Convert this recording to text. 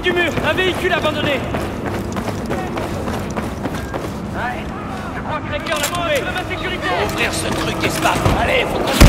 Un véhicule abandonné. Ouais, je crois que Tracker l'a trouvé. Ma sécurité Ouvrir ce truc et se battre. Allez, faut qu'on